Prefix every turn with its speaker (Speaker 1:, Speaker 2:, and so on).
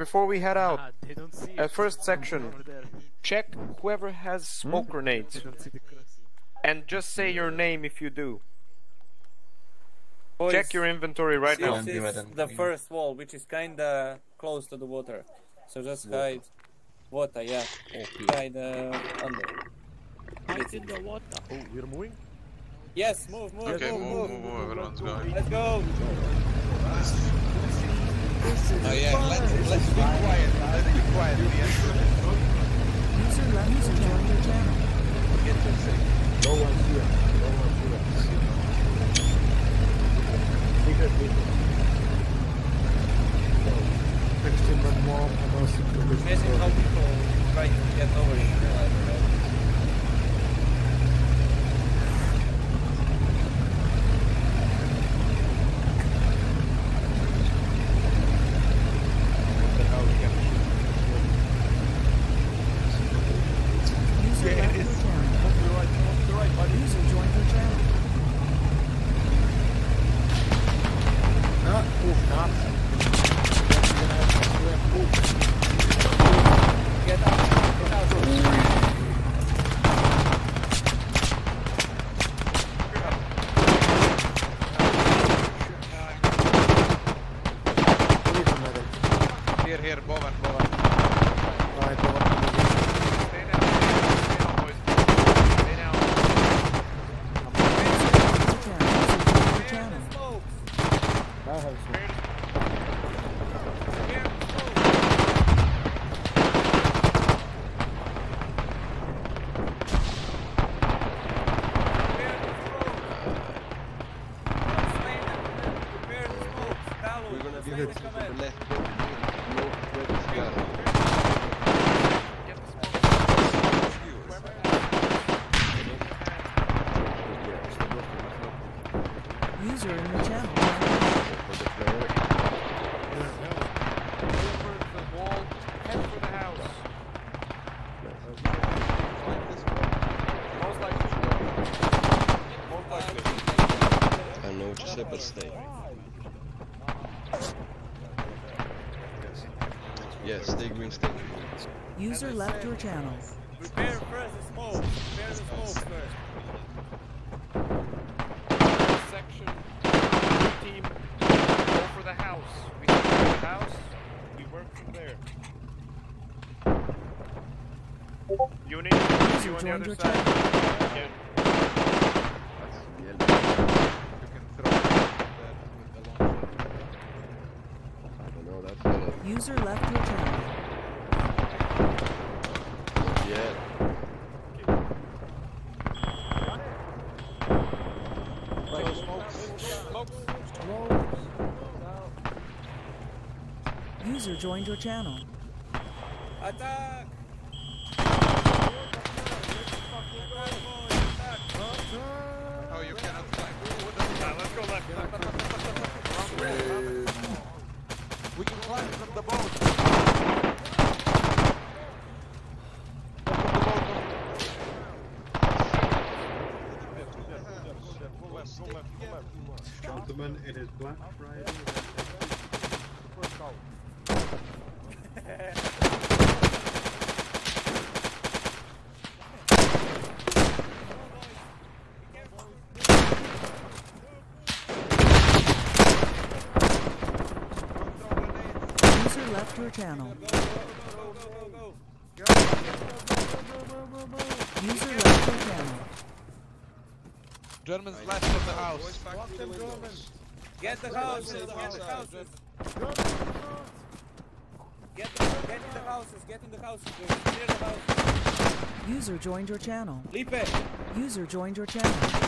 Speaker 1: before we head out,
Speaker 2: they don't see
Speaker 1: uh, first section, check whoever has smoke grenades,
Speaker 2: They don't see the cross.
Speaker 1: and just say your name if you do.
Speaker 3: Boys,
Speaker 1: Check your inventory right now.
Speaker 4: Don't
Speaker 3: is the first wall, which is kinda close to the water. So just hide. Water, yeah. Hide uh, under.
Speaker 2: Hide in the water. Oh, we're moving?
Speaker 3: Yes, move, move,
Speaker 5: Okay,
Speaker 3: move,
Speaker 5: move,
Speaker 3: move.
Speaker 5: move, move, everyone's going.
Speaker 3: Let's go.
Speaker 5: Oh yeah, let's, let's be quiet, let's be quiet. The entrance.
Speaker 6: User left user joined your channel.
Speaker 5: Get to safe.
Speaker 7: No one's here. No one's here. Secret meeting. Extended mob and also secret
Speaker 3: Amazing how people try to get over it.
Speaker 6: User left your channel. User joined your channel.
Speaker 7: Ah, oh, not.
Speaker 3: Get out, get out.
Speaker 7: Please, madam.
Speaker 5: Here, here, Bovan, Bovan.
Speaker 7: I don't want to move
Speaker 1: Stay down, stay down, boys. Stay down.
Speaker 6: User joined your channel.
Speaker 7: it. I have some.
Speaker 5: We're gonna be looking for the left foot. Low, ready, sky.
Speaker 6: User in your channel.
Speaker 1: The wall, head for the house.
Speaker 4: Yes, stay green, stay green.
Speaker 6: User left your channel.
Speaker 3: Prepare first the smoke. Prepare the smoke first.
Speaker 1: Section team, go for the house. We go for the house. We work from there. Unit, you on the other
Speaker 6: your
Speaker 1: side. Yeah.
Speaker 5: You can throw that with the launcher.
Speaker 4: I know that's yellow.
Speaker 6: User left your channel.
Speaker 4: Yeah.
Speaker 6: User joined your channel.
Speaker 3: Attack!
Speaker 5: Oh, you cannot climb.
Speaker 1: let's go left.
Speaker 5: We can climb from the boat.
Speaker 7: Gentlemen, it is Black Friday.
Speaker 6: User left your channel. User left your channel.
Speaker 5: Germans left of the house.
Speaker 3: Get the houses, get the houses. Get, the, get in the houses, get in the houses. Clear the houses.
Speaker 6: User joined your channel.
Speaker 3: Lipe,
Speaker 6: User joined your channel.